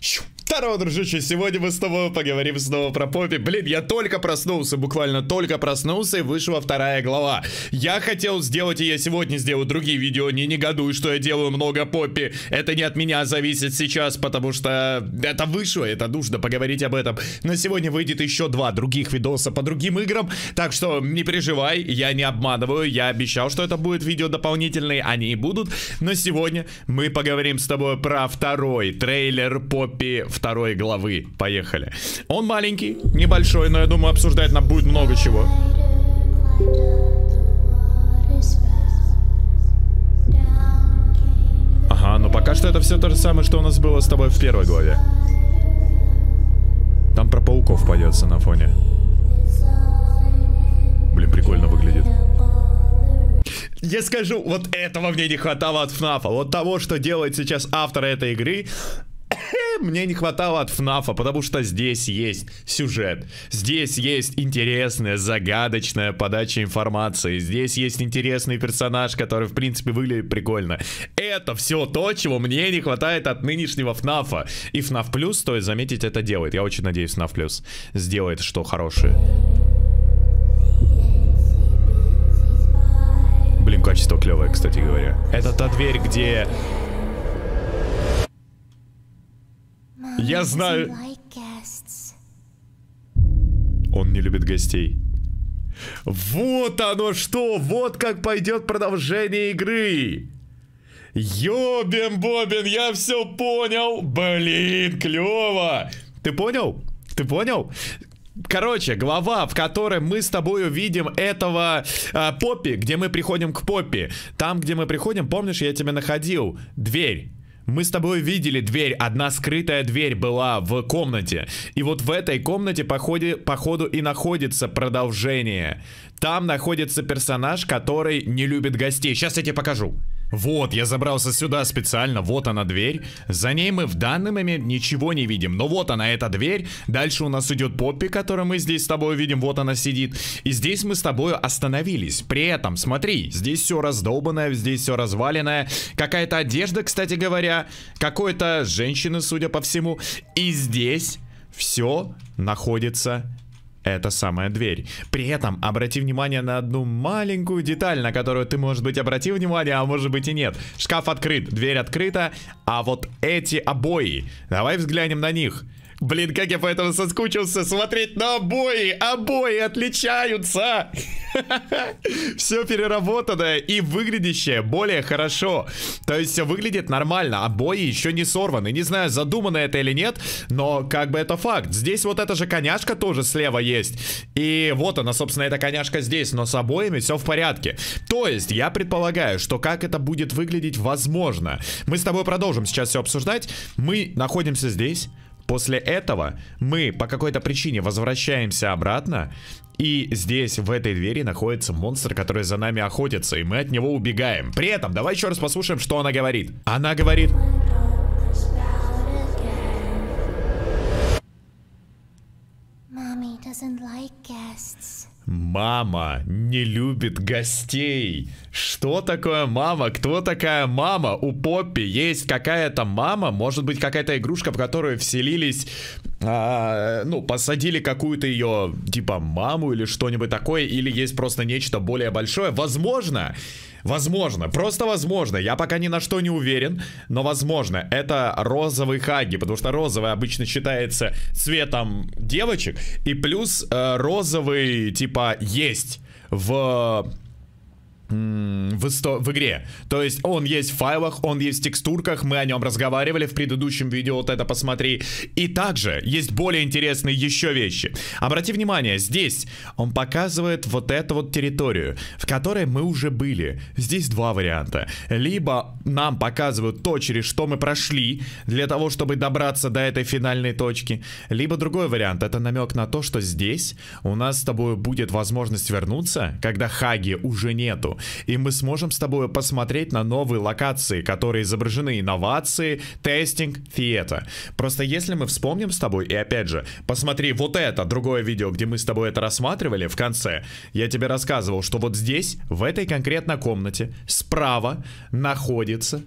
Shoo. Здорово, дружище, сегодня мы с тобой поговорим снова про Поппи. Блин, я только проснулся, буквально только проснулся и вышла вторая глава. Я хотел сделать, и я сегодня сделаю другие видео, не негодуй, что я делаю много Поппи. Это не от меня зависит сейчас, потому что это вышло, это нужно поговорить об этом. На сегодня выйдет еще два других видоса по другим играм, так что не переживай, я не обманываю, я обещал, что это будет видео дополнительные, они и будут. Но сегодня мы поговорим с тобой про второй трейлер Поппи второй главы. Поехали. Он маленький, небольшой, но я думаю, обсуждать нам будет много чего. Ага, но пока что это все то же самое, что у нас было с тобой в первой главе. Там про пауков пойдется на фоне. Блин, прикольно выглядит. Я скажу, вот этого мне не хватало от ФНАФа. Вот того, что делает сейчас автор этой игры, мне не хватало от ФНАФа, потому что здесь есть сюжет. Здесь есть интересная, загадочная подача информации. Здесь есть интересный персонаж, который, в принципе, выглядит прикольно. Это все то, чего мне не хватает от нынешнего ФНАФа. И ФНАФ Плюс, стоит заметить, это делает. Я очень надеюсь, ФНАФ Плюс сделает что хорошее. Блин, качество клевое, кстати говоря. Это та дверь, где Я знаю. Он не любит гостей. Вот оно что! Вот как пойдет продолжение игры! Ёбен-бобен, я все понял! Блин, клево! Ты понял? Ты понял? Короче, глава, в которой мы с тобой увидим этого э, Поппи, где мы приходим к Поппи. Там, где мы приходим, помнишь, я тебя находил. Дверь. Мы с тобой видели дверь, одна скрытая дверь была в комнате. И вот в этой комнате, по, ходе, по ходу, и находится продолжение. Там находится персонаж, который не любит гостей. Сейчас я тебе покажу. Вот, я забрался сюда специально, вот она дверь. За ней мы в данный момент ничего не видим, но вот она, эта дверь. Дальше у нас идет Поппи, которую мы здесь с тобой видим, вот она сидит. И здесь мы с тобой остановились. При этом, смотри, здесь все раздолбанное, здесь все разваленное. Какая-то одежда, кстати говоря, какой-то женщины, судя по всему. И здесь все находится эта самая дверь. При этом обрати внимание на одну маленькую деталь, на которую ты, может быть, обратил внимание, а может быть и нет. Шкаф открыт, дверь открыта, а вот эти обои, давай взглянем на них. Блин, как я по этому соскучился. Смотреть на обои. Обои отличаются. Все переработанное и выглядящее более хорошо. То есть все выглядит нормально. Обои еще не сорваны. Не знаю, задумано это или нет, но как бы это факт. Здесь вот эта же коняшка тоже слева есть. И вот она, собственно, эта коняшка здесь, но с обоями все в порядке. То есть я предполагаю, что как это будет выглядеть возможно. Мы с тобой продолжим сейчас все обсуждать. Мы находимся здесь. После этого мы по какой-то причине возвращаемся обратно, и здесь, в этой двери, находится монстр, который за нами охотится, и мы от него убегаем. При этом, давай еще раз послушаем, что она говорит. Она говорит... Мама не любит гостей. Что такое мама? Кто такая мама? У Поппи есть какая-то мама, может быть какая-то игрушка, в которую вселились, а, ну, посадили какую-то ее, типа, маму или что-нибудь такое, или есть просто нечто более большое. Возможно, Возможно, просто возможно, я пока ни на что не уверен, но возможно, это розовый хаги, потому что розовый обычно считается цветом девочек, и плюс э, розовый, типа, есть в в, исто в игре. То есть он есть в файлах, он есть в текстурках, мы о нем разговаривали в предыдущем видео, вот это посмотри. И также есть более интересные еще вещи. Обрати внимание, здесь он показывает вот эту вот территорию, в которой мы уже были. Здесь два варианта. Либо нам показывают то, через что мы прошли, для того, чтобы добраться до этой финальной точки. Либо другой вариант, это намек на то, что здесь у нас с тобой будет возможность вернуться, когда Хаги уже нету и мы сможем с тобой посмотреть на новые локации, которые изображены инновации, тестинг, фиета. Просто если мы вспомним с тобой, и опять же, посмотри вот это, другое видео, где мы с тобой это рассматривали в конце, я тебе рассказывал, что вот здесь, в этой конкретно комнате, справа находится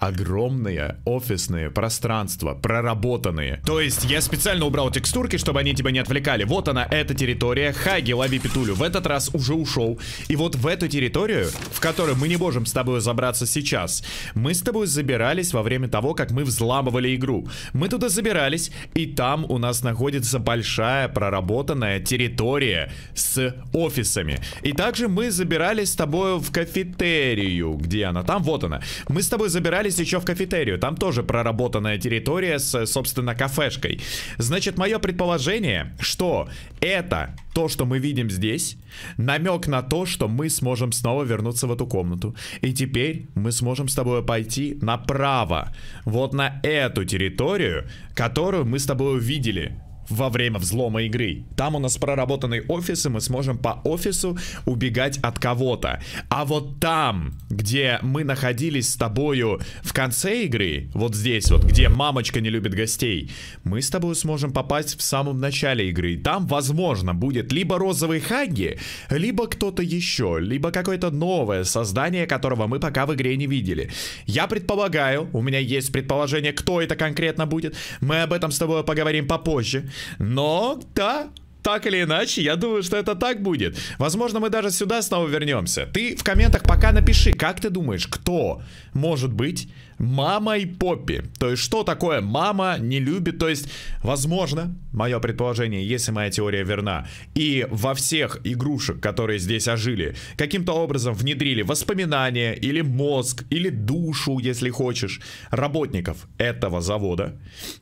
огромные офисные пространства, проработанные. То есть я специально убрал текстурки, чтобы они тебя не отвлекали. Вот она, эта территория. Хаги, лови петулю. В этот раз уже ушел. И вот в эту территорию, в которую мы не можем с тобой забраться сейчас, мы с тобой забирались во время того, как мы взламывали игру. Мы туда забирались, и там у нас находится большая проработанная территория с офисами. И также мы забирались с тобой в кафетерию. Где она? Там, вот она. Мы с тобой забирались отправились еще в кафетерию. Там тоже проработанная территория с, собственно, кафешкой. Значит, мое предположение, что это то, что мы видим здесь, намек на то, что мы сможем снова вернуться в эту комнату. И теперь мы сможем с тобой пойти направо. Вот на эту территорию, которую мы с тобой увидели во время взлома игры. Там у нас проработанный офис, и мы сможем по офису убегать от кого-то. А вот там, где мы находились с тобою в конце игры, вот здесь вот, где мамочка не любит гостей, мы с тобой сможем попасть в самом начале игры. Там, возможно, будет либо розовый Хаги, либо кто-то еще, либо какое-то новое создание, которого мы пока в игре не видели. Я предполагаю, у меня есть предположение, кто это конкретно будет. Мы об этом с тобой поговорим попозже. Но, да, так или иначе, я думаю, что это так будет. Возможно, мы даже сюда снова вернемся. Ты в комментах пока напиши, как ты думаешь, кто может быть мамой Поппи? То есть, что такое мама не любит? То есть, возможно, мое предположение, если моя теория верна, и во всех игрушек, которые здесь ожили, каким-то образом внедрили воспоминания, или мозг, или душу, если хочешь, работников этого завода,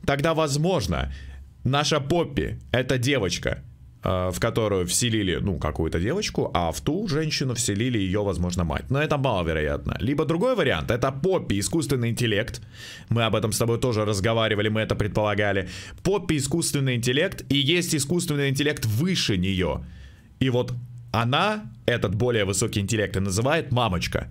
тогда, возможно, Наша Поппи — это девочка, э, в которую вселили, ну, какую-то девочку, а в ту женщину вселили ее, возможно, мать. Но это маловероятно. Либо другой вариант, это Поппи, искусственный интеллект. Мы об этом с тобой тоже разговаривали, мы это предполагали. Поппи, искусственный интеллект, и есть искусственный интеллект выше нее. И вот она, этот более высокий интеллект, и называет мамочка.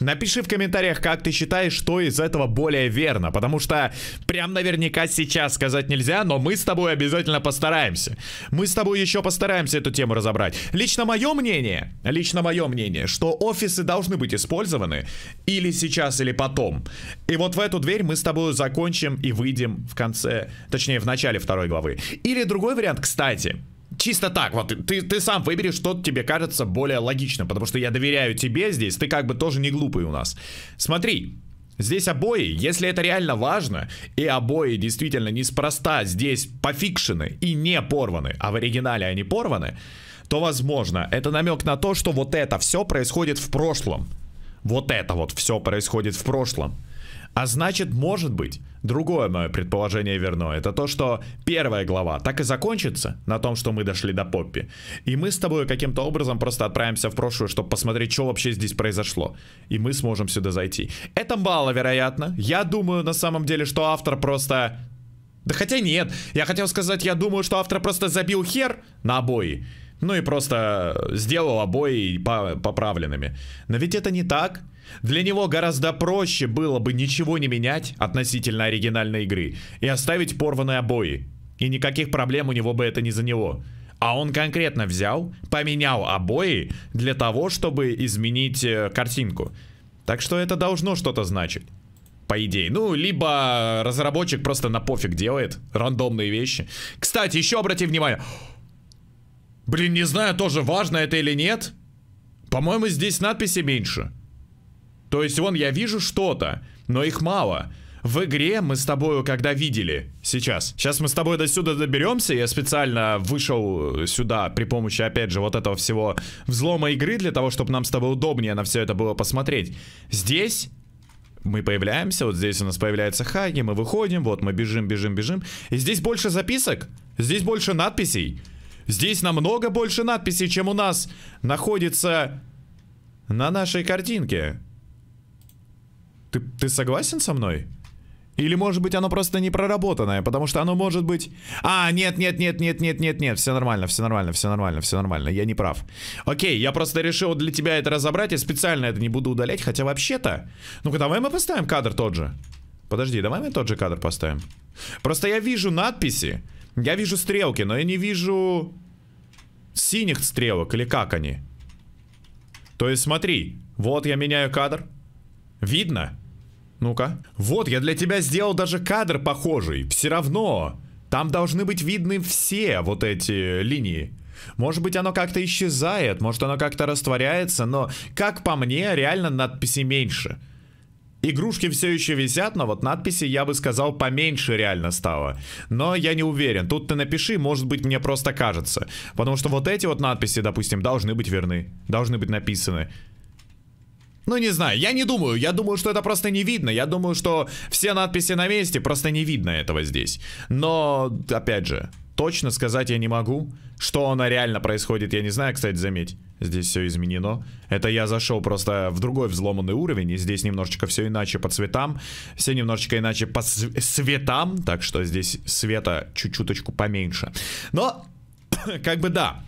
Напиши в комментариях, как ты считаешь, что из этого более верно, потому что прям наверняка сейчас сказать нельзя, но мы с тобой обязательно постараемся. Мы с тобой еще постараемся эту тему разобрать. Лично мое мнение, лично мое мнение, что офисы должны быть использованы или сейчас, или потом. И вот в эту дверь мы с тобой закончим и выйдем в конце, точнее в начале второй главы. Или другой вариант, кстати, чисто так, вот ты, ты сам выберешь, что тебе кажется более логичным, потому что я доверяю тебе здесь, ты как бы тоже не глупый у нас. Смотри, Здесь обои, если это реально важно, и обои действительно неспроста здесь пофикшены и не порваны, а в оригинале они порваны, то, возможно, это намек на то, что вот это все происходит в прошлом. Вот это вот все происходит в прошлом. А значит, может быть, другое мое предположение верно. Это то, что первая глава так и закончится на том, что мы дошли до Поппи. И мы с тобой каким-то образом просто отправимся в прошлое, чтобы посмотреть, что вообще здесь произошло. И мы сможем сюда зайти. Это маловероятно. Я думаю на самом деле, что автор просто... Да хотя нет. Я хотел сказать, я думаю, что автор просто забил хер на обои. Ну и просто сделал обои поправленными. Но ведь это не так. Для него гораздо проще было бы ничего не менять относительно оригинальной игры и оставить порванные обои. И никаких проблем у него бы это не заняло. А он конкретно взял, поменял обои для того, чтобы изменить э, картинку. Так что это должно что-то значить. По идее. Ну, либо разработчик просто на пофиг делает рандомные вещи. Кстати, еще обрати внимание. Блин, не знаю, тоже важно это или нет. По-моему, здесь надписи меньше. То есть, вон, я вижу что-то, но их мало. В игре мы с тобой когда видели сейчас. Сейчас мы с тобой до сюда доберемся. Я специально вышел сюда при помощи, опять же, вот этого всего взлома игры для того, чтобы нам с тобой удобнее на все это было посмотреть. Здесь мы появляемся, вот здесь у нас появляется Хаги, мы выходим, вот мы бежим, бежим, бежим. И здесь больше записок, здесь больше надписей. Здесь намного больше надписей, чем у нас находится на нашей картинке. Ты, ты согласен со мной? Или, может быть, оно просто не проработанное, потому что оно может быть... А, нет, нет, нет, нет, нет, нет, нет, все нормально, все нормально, все нормально, все нормально, я не прав. Окей, я просто решил для тебя это разобрать, и специально это не буду удалять, хотя вообще-то... Ну-ка, давай мы поставим кадр тот же. Подожди, давай мы тот же кадр поставим. Просто я вижу надписи, я вижу стрелки, но я не вижу синих стрелок, или как они. То есть смотри, вот я меняю кадр. Видно? Ну-ка. Вот, я для тебя сделал даже кадр похожий. Все равно. Там должны быть видны все вот эти линии. Может быть, оно как-то исчезает, может, оно как-то растворяется, но, как по мне, реально надписи меньше. Игрушки все еще висят, но вот надписи, я бы сказал, поменьше реально стало. Но я не уверен. Тут ты напиши, может быть, мне просто кажется. Потому что вот эти вот надписи, допустим, должны быть верны. Должны быть написаны. Ну, не знаю, я не думаю. Я думаю, что это просто не видно. Я думаю, что все надписи на месте, просто не видно этого здесь. Но, опять же, точно сказать я не могу. Что оно реально происходит, я не знаю, кстати, заметь. Здесь все изменено. Это я зашел просто в другой взломанный уровень, и здесь немножечко все иначе по цветам. Все немножечко иначе по цветам, так что здесь света чуть-чуточку поменьше. Но, как бы да.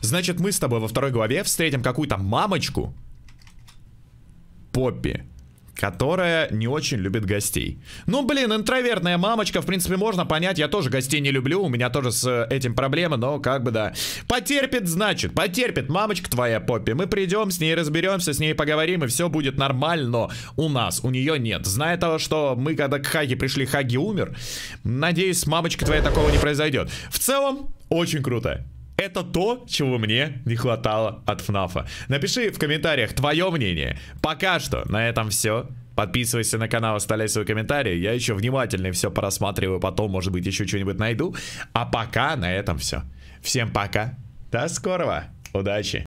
Значит, мы с тобой во второй главе встретим какую-то мамочку, Поппи которая не очень любит гостей. Ну, блин, интровертная мамочка, в принципе, можно понять, я тоже гостей не люблю, у меня тоже с этим проблемы, но как бы да. Потерпит, значит, потерпит мамочка твоя, Поппи, мы придем, с ней разберемся, с ней поговорим, и все будет нормально у нас, у нее нет. Зная того, что мы, когда к Хаги пришли, Хаги умер, надеюсь, мамочка твоя такого не произойдет. В целом, очень круто. Это то, чего мне не хватало от ФНАФа. Напиши в комментариях твое мнение. Пока что на этом все. Подписывайся на канал, оставляй свои комментарии. Я еще внимательно все просматриваю, потом, может быть, еще что-нибудь найду. А пока на этом все. Всем пока. До скорого. Удачи.